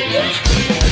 Yeah.